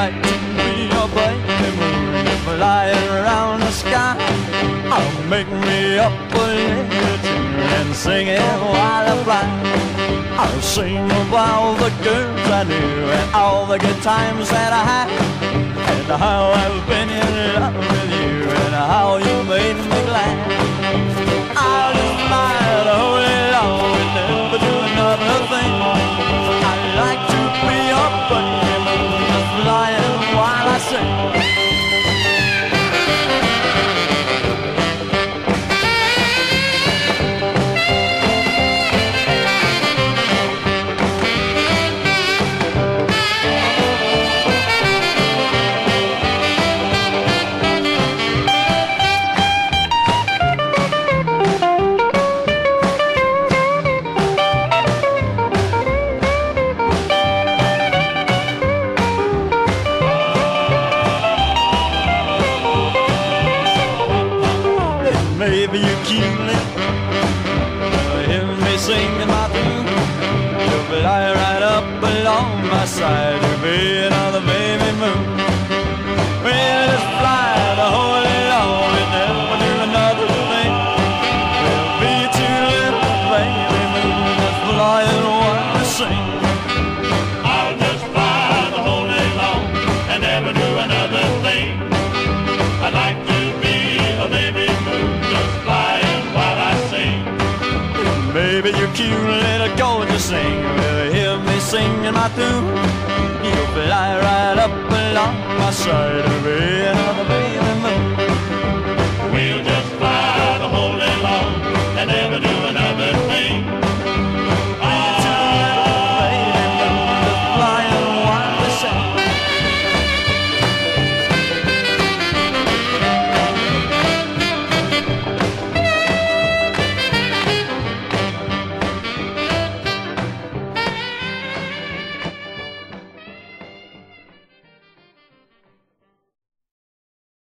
right to be a bright memory flying around the sky. I'll make me up a little and sing it while I fly. I'll sing about the girls I knew and all the good times that I had and how I've been. Maybe you hear me singing my tune. You'll Baby, you're cute little gorgeous thing. Will you hear me singing my tune? You'll fly right up along my side and be